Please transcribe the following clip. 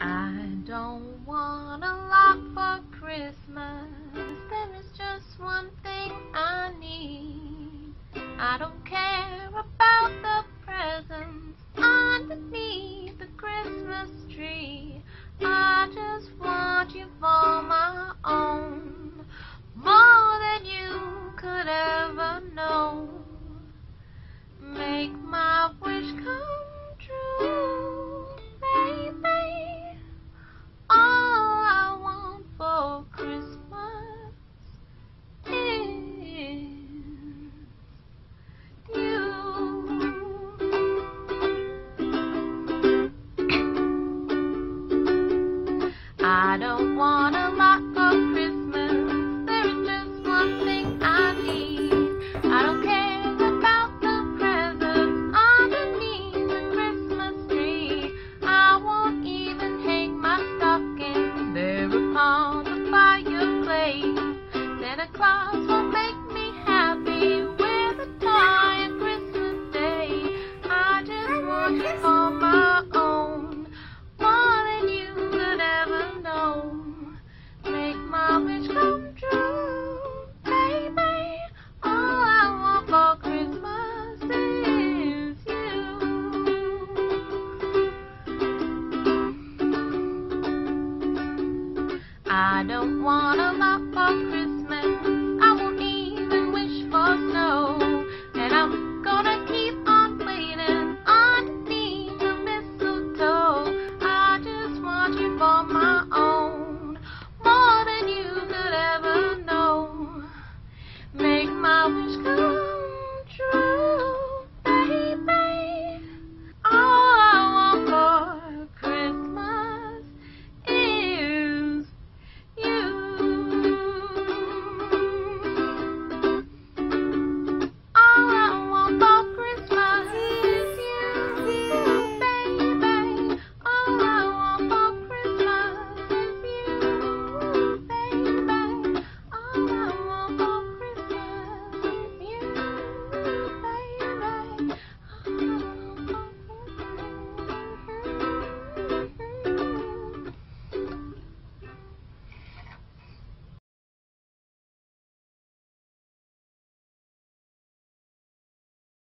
I don't want a lot for Christmas. There is just one thing I need. I don't care about the presents underneath the Christmas tree. I just want you for my own, I don't want a lot for Christmas. There's just one thing I need. I don't care about the presents underneath the Christmas tree. I won't even hang my stocking there upon the fireplace. Santa Claus I don't wanna Christmas.